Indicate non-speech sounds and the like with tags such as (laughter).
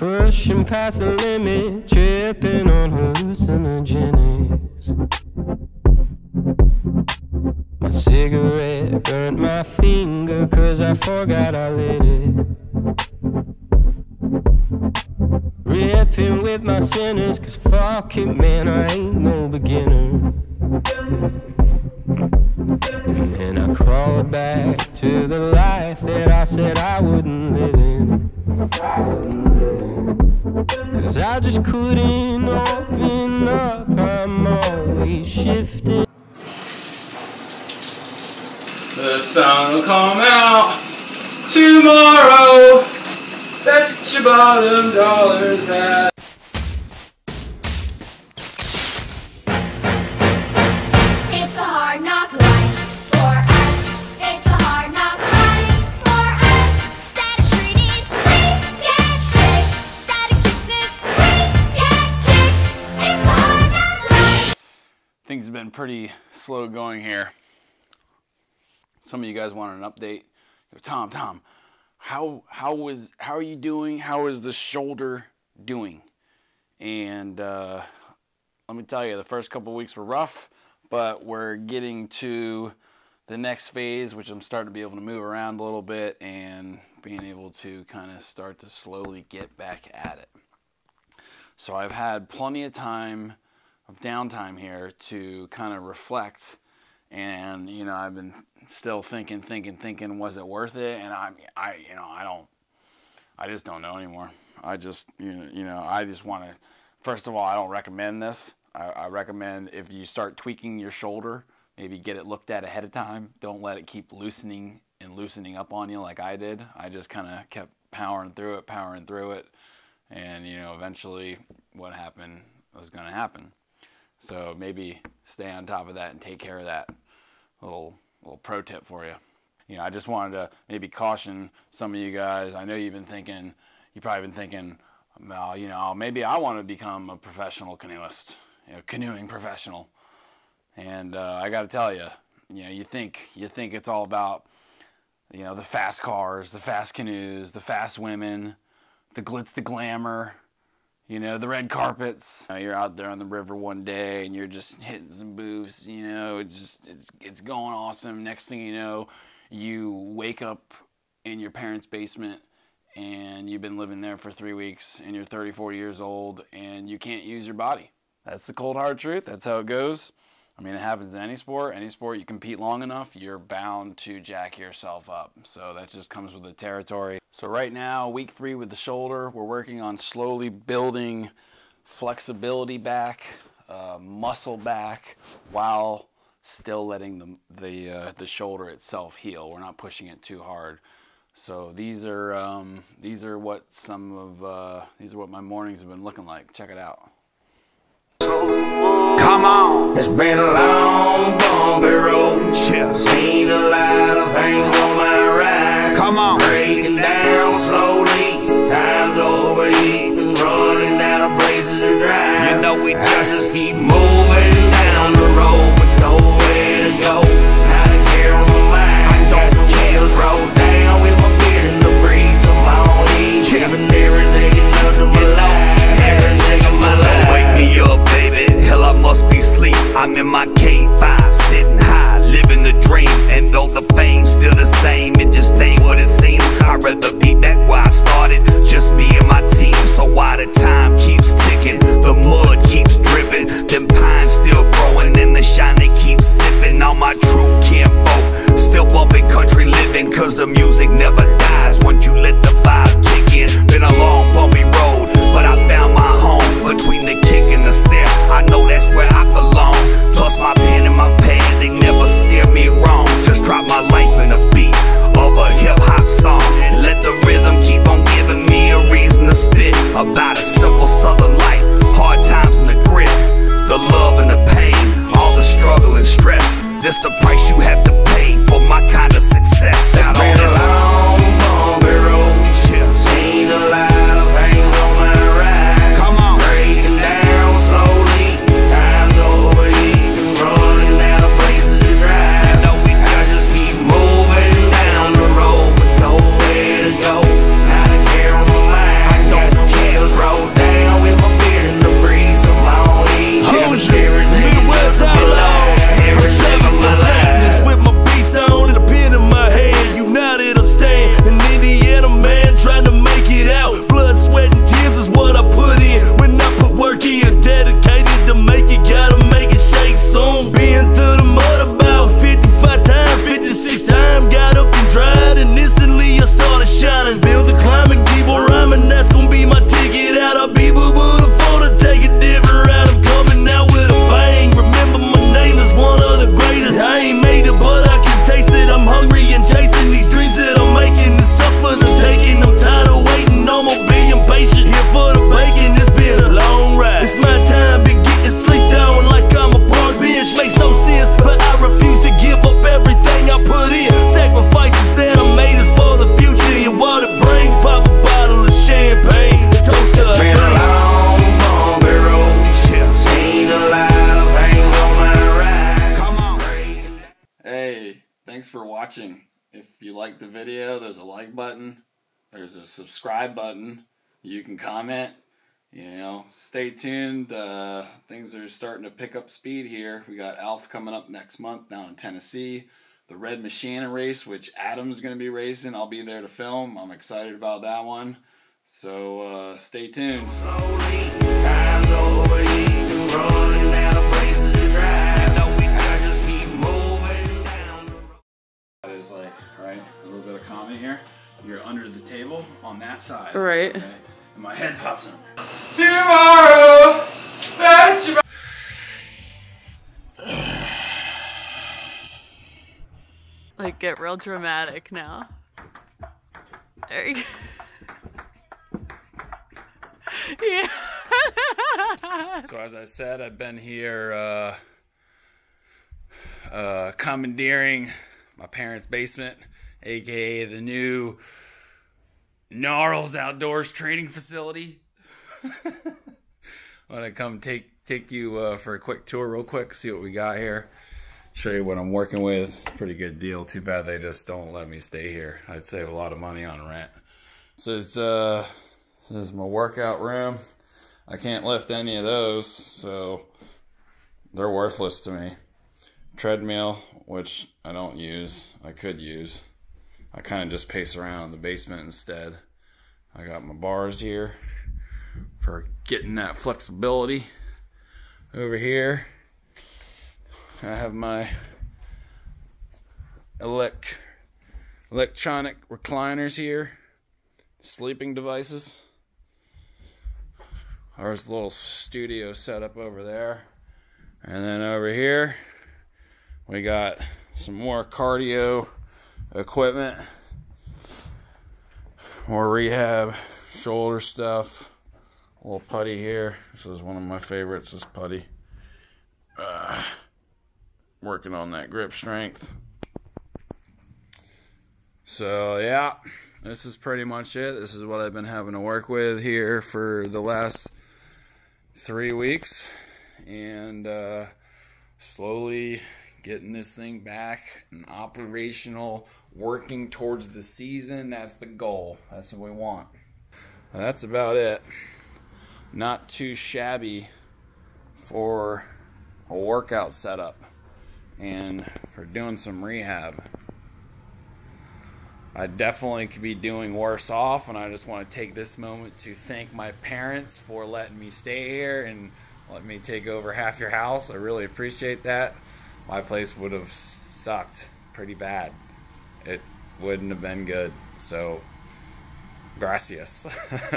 Pushing past the limit, tripping on hallucinogenics. My cigarette burnt my finger cause I forgot I lit it. Ripping with my sinners cause fuck it man, I ain't no beginner. And I crawled back to the life that I said I wouldn't live in. Cause I just couldn't open up, I'm always shifting. The sun will come out tomorrow. Bet your bottom dollars that. Pretty slow going here. Some of you guys wanted an update. Tom, Tom, how how was how are you doing? How is the shoulder doing? And uh, let me tell you, the first couple weeks were rough, but we're getting to the next phase, which I'm starting to be able to move around a little bit and being able to kind of start to slowly get back at it. So I've had plenty of time of downtime here to kind of reflect. And you know I've been still thinking thinking thinking was it worth it? And I I you know I don't I just don't know anymore. I just you know, you know I just want to first of all I don't recommend this. I, I recommend if you start tweaking your shoulder maybe get it looked at ahead of time. Don't let it keep loosening and loosening up on you like I did. I just kind of kept powering through it powering through it. And you know eventually what happened was going to happen so maybe stay on top of that and take care of that. Little little pro tip for you. You know, I just wanted to maybe caution some of you guys. I know you've been thinking, you've probably been thinking, well, you know, maybe I want to become a professional canoeist, you know, canoeing professional. And uh, I got to tell you, you know, you think you think it's all about, you know, the fast cars, the fast canoes, the fast women, the glitz, the glamour, you know, the red carpets. You know, you're out there on the river one day and you're just hitting some boosts, you know, it's just, it's, it's going awesome. Next thing you know, you wake up in your parents' basement and you've been living there for three weeks and you're 34 years old and you can't use your body. That's the cold hard truth. That's how it goes. I mean, it happens in any sport. Any sport you compete long enough, you're bound to jack yourself up. So that just comes with the territory. So right now, week three with the shoulder, we're working on slowly building flexibility back, uh, muscle back, while still letting the the uh, the shoulder itself heal. We're not pushing it too hard. So these are um, these are what some of uh, these are what my mornings have been looking like. Check it out. Come on, it's been a long, bumpy road. Cheers. Seen a lot of things on my ride. Come on, breaking down slowly. blood keeps dripping, them pines still price you have liked the video, there's a like button. There's a subscribe button. You can comment. You know, stay tuned. Uh, things are starting to pick up speed here. We got Alf coming up next month down in Tennessee. The Red Machine race, which Adam's going to be racing. I'll be there to film. I'm excited about that one. So uh, stay tuned. Slowly, Is like, right, a little bit of comment here. You're under the table on that side. Right. Okay? And my head pops in. Tomorrow, that's your. Like, get real dramatic now. There you go. (laughs) yeah. So as I said, I've been here uh, uh, commandeering my parents' basement, aka the new Gnarlz Outdoors Training Facility. (laughs) Want to come take take you uh, for a quick tour, real quick, see what we got here. Show you what I'm working with. Pretty good deal. Too bad they just don't let me stay here. I'd save a lot of money on rent. This is uh, this is my workout room. I can't lift any of those, so they're worthless to me. Treadmill, which I don't use, I could use. I kind of just pace around in the basement instead. I got my bars here for getting that flexibility. Over here, I have my elect electronic recliners here, sleeping devices. There's a little studio setup over there. And then over here, we got some more cardio equipment, more rehab, shoulder stuff. A little putty here. This is one of my favorites, this putty. Uh, working on that grip strength. So, yeah, this is pretty much it. This is what I've been having to work with here for the last three weeks and uh, slowly getting this thing back and operational, working towards the season. That's the goal. That's what we want. That's about it. Not too shabby for a workout setup and for doing some rehab. I definitely could be doing worse off, and I just want to take this moment to thank my parents for letting me stay here and let me take over half your house. I really appreciate that. My place would have sucked pretty bad. It wouldn't have been good. So, gracias. (laughs)